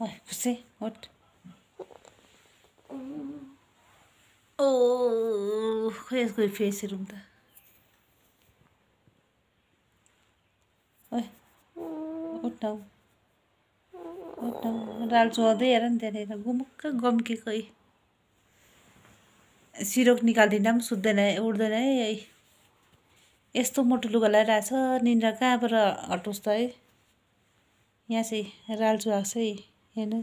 ओइ खुसी उठ ओ खोइ यसको फेस हेरौँ त ओइ उठ न उठ न राल चुहाउँदै हेर नि त्यहाँनिर गुमुक्क गम्केको सिरोक निकालिदिँदा पनि सुत्दैन उठ्दैन है यस्तो मोटो लुगा लगाइरहेछ निन्द्रा कहाँबाट हटोस् त है यहाँ चाहिँ राल चुहाएको छ है हेर्नु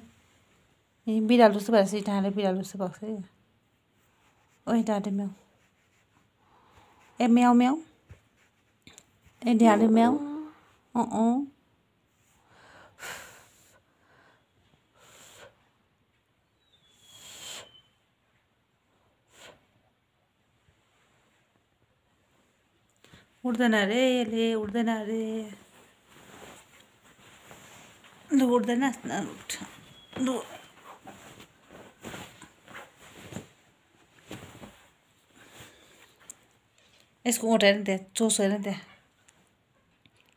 ए बिरालो जस्तो भएछ ढाँडे बिरालो जस्तो भएको छ है ओइ ढाँडे म्याउ ए म्याउ म्याउ ए ढाँडे म्याउ अँ उठ्दैन अरे यसले उठ्दैन Doğrudan aslan olacağım. Doğru. Es como rene de, çok.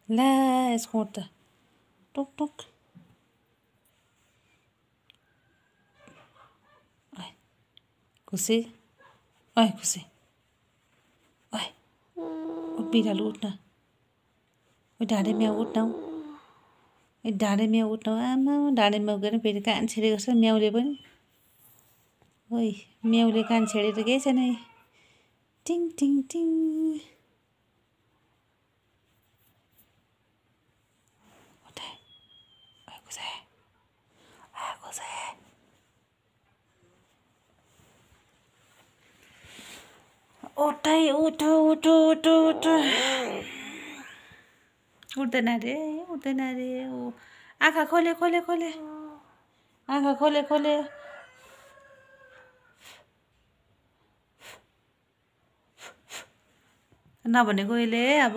La es como da. Tok tok. Ay. Kusi. Ay kusi. Ay. Mira lutna. Mira de mi lutna. Ay. ढाडे म्याउ उठ्न आमा ढाडे म्याउ गरेर फेरि कान छेडेको छ म्याउले पनि ओइ म्याउले कान छेडेर केही छैन है टिङ टिङ टिङ उठै उठ उठ उठ उठ उठ्दैन अरे उठ्दैन अरे ऊ आँखा खोले खोले खोले। आँखा खोले खोले। नभनेको अहिले अब